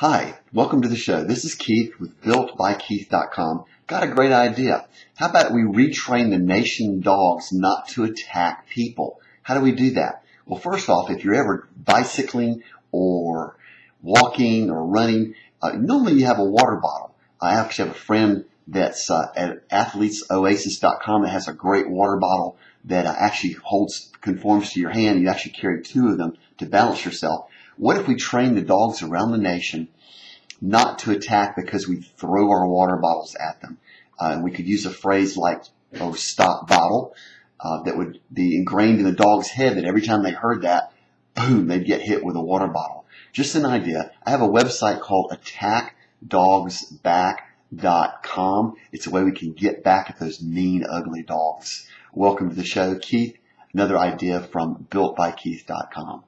Hi, welcome to the show. This is Keith with BuiltByKeith.com. Got a great idea. How about we retrain the nation dogs not to attack people? How do we do that? Well, first off, if you're ever bicycling or walking or running, uh, normally you have a water bottle. I actually have a friend that's uh, at athletesoasis.com that has a great water bottle that uh, actually holds, conforms to your hand. You actually carry two of them to balance yourself. What if we train the dogs around the nation not to attack because we throw our water bottles at them? Uh, we could use a phrase like, oh, stop bottle, uh, that would be ingrained in the dog's head that every time they heard that, boom, they'd get hit with a water bottle. Just an idea. I have a website called attackdogsback.com. It's a way we can get back at those mean, ugly dogs. Welcome to the show, Keith. Another idea from builtbykeith.com.